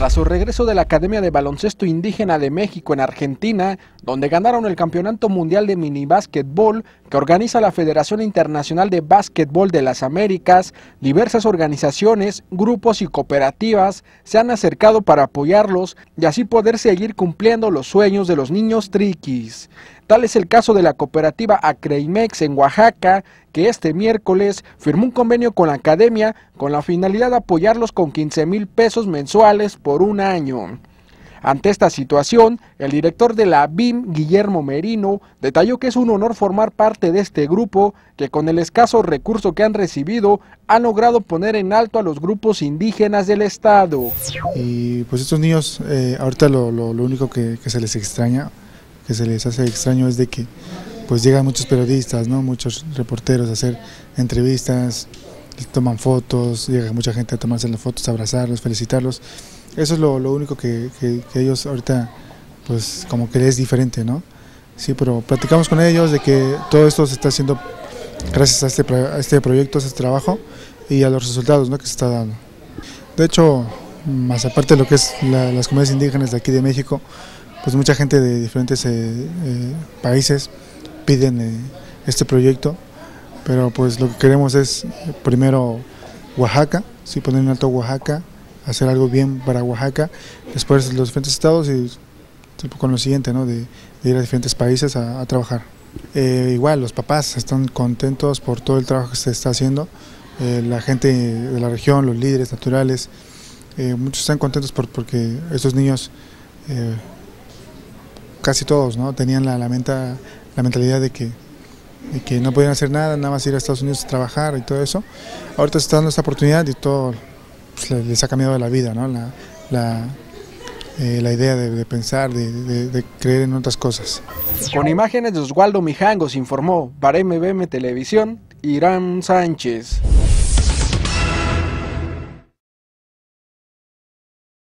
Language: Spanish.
Tras su regreso de la Academia de Baloncesto Indígena de México en Argentina, donde ganaron el Campeonato Mundial de Minibásquetbol que organiza la Federación Internacional de Básquetbol de las Américas, diversas organizaciones, grupos y cooperativas se han acercado para apoyarlos y así poder seguir cumpliendo los sueños de los niños triquis. Tal es el caso de la cooperativa Acreimex en Oaxaca, que este miércoles firmó un convenio con la academia con la finalidad de apoyarlos con 15 mil pesos mensuales por un año. Ante esta situación, el director de la BIM, Guillermo Merino, detalló que es un honor formar parte de este grupo que con el escaso recurso que han recibido han logrado poner en alto a los grupos indígenas del Estado. Y pues estos niños, eh, ahorita lo, único que, se les extraña, que se les hace extraño es de que pues llegan muchos periodistas, ¿no? muchos reporteros a hacer entrevistas, toman fotos, llega mucha gente a tomarse las fotos, abrazarlos, felicitarlos. Eso es lo, único que, ellos ahorita, pues como que es diferente, ¿no? Sí, pero platicamos con ellos de que todo esto se está haciendo gracias a este, a este proyecto, a este trabajo y a los resultados ¿no? que se está dando. De hecho, más aparte de lo que es las comunidades indígenas de aquí de México, pues mucha gente de diferentes eh, eh, países piden eh, este proyecto, pero pues lo que queremos es primero Oaxaca, sí poner en alto Oaxaca, hacer algo bien para Oaxaca, después los diferentes estados y con lo siguiente, ¿no? de, ir a diferentes países a, trabajar. Eh, igual, los papás están contentos por todo el trabajo que se está haciendo, eh, la gente de la región, los líderes naturales, eh, muchos están contentos por, porque estos niños, casi todos, ¿no? tenían la, la, la mentalidad de que, no podían hacer nada, nada más ir a Estados Unidos a trabajar y todo eso. Ahorita se está dando esta oportunidad y todo pues, les ha cambiado la vida, ¿no? la, eh, idea de, pensar, de, de, creer en otras cosas. Con imágenes de Oswaldo Mijangos informó para MBM Televisión, Irán Sánchez.